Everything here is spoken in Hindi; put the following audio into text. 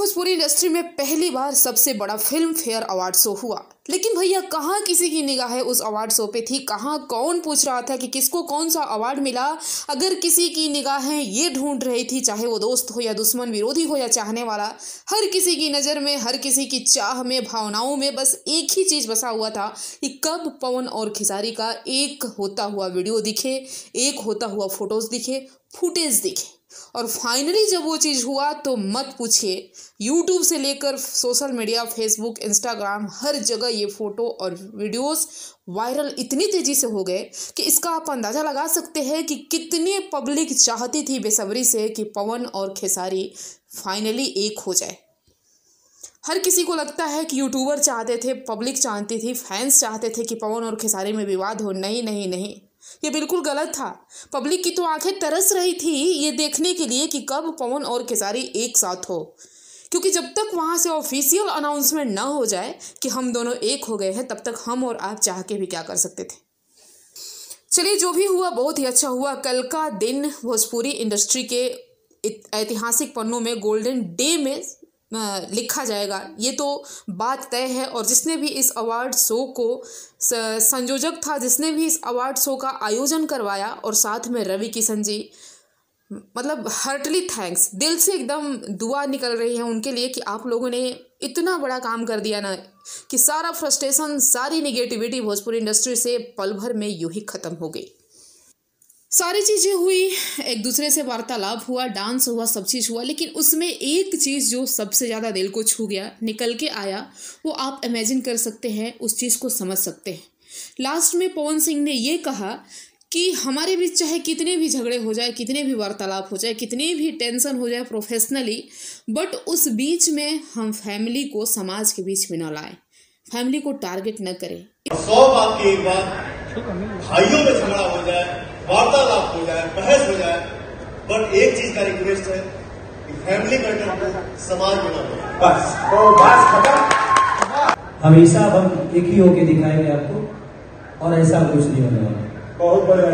भोजपुरी इंडस्ट्री में पहली बार सबसे बड़ा फ़िल्म फेयर अवार्ड शो हुआ। लेकिन भैया, कहाँ किसी की निगाहें उस अवार्ड शो पे थी? कहाँ कौन पूछ रहा था कि किसको कौन सा अवार्ड मिला? अगर किसी की निगाहें ये ढूंढ रही थी, चाहे वो दोस्त हो या दुश्मन, विरोधी हो या चाहने वाला, हर किसी की नज़र में, हर किसी की चाह में, भावनाओं में बस एक ही चीज़ बसा हुआ था कि कब, पवन और खिसारी का एक होता हुआ वीडियो दिखे, एक होता हुआ फ़ोटोज़ दिखे फुटेज दिखे। और फाइनली जब वो चीज़ हुआ तो मत पूछिए। यूट्यूब से लेकर सोशल मीडिया फेसबुक इंस्टाग्राम हर जगह ये फ़ोटो और वीडियोस वायरल इतनी तेज़ी से हो गए कि इसका आप अंदाज़ा लगा सकते हैं कि कितनी पब्लिक चाहती थी बेसब्री से कि पवन और खेसारी फाइनली एक हो जाए। हर किसी को लगता है कि यूट्यूबर चाहते थे पब्लिक चाहती थी फैंस चाहते थे कि पवन और खेसारी में विवाद हो। नहीं नहीं नहीं। ये बिल्कुल गलत था। पब्लिक की तो आँखें तरस रही थी ये देखने के लिए कि कब पवन और खेसारी एक साथ हो। क्योंकि जब तक वहाँ से ऑफिशियल अनाउंसमेंट ना हो जाए कि हम दोनों एक हो गए हैं, तब तक हम और आप चाह के भी क्या कर सकते थे। चलिए, जो भी हुआ, बहुत ही अच्छा हुआ। कल का दिन भोजपुरी इंडस्ट्री के ऐतिहासिक पन्नों में गोल्डन डे में लिखा जाएगा। ये तो बात तय है और जिसने भी इस अवार्ड शो को संयोजक था, जिसने भी इस अवार्ड शो का आयोजन करवाया और साथ में रवि किशन जी मतलब हर्टली थैंक्स दिल से एकदम दुआ निकल रही है उनके लिए कि आप लोगों ने इतना बड़ा काम कर दिया ना कि सारा फ्रस्ट्रेशन सारी निगेटिविटी भोजपुरी इंडस्ट्री से पल भर में यूँ ही ख़त्म हो गई। सारी चीज़ें हुई, एक दूसरे से वार्तालाप हुआ, डांस हुआ, सब चीज़ हुआ, लेकिन उसमें एक चीज़ जो सबसे ज़्यादा दिल को छू गया, निकल के आया, वो आप इमेजिन कर सकते हैं, उस चीज़ को समझ सकते हैं। लास्ट में पवन सिंह ने ये कहा कि हमारे बीच चाहे कितने भी झगड़े हो जाए, कितने भी वार्तालाप हो जाए, कितने भी टेंशन हो जाए प्रोफेशनली बट उस बीच में हम फैमिली को, समाज के बीच में न लाए। फैमिली को टारगेट न करें। सौ बात की एक बात भाइयों में झगड़ा हो जाए वार्तालाप हो जाए बहस हो जाए बट एक चीज़ का रिक्वेस्ट है कि फैमिली मैटर को समाज में ना हो बस तो बस खत्म। हमेशा हम एक ही होके दिखाएँगे आपको और ऐसा कुछ नहीं होने वाला। बहुत बड़ा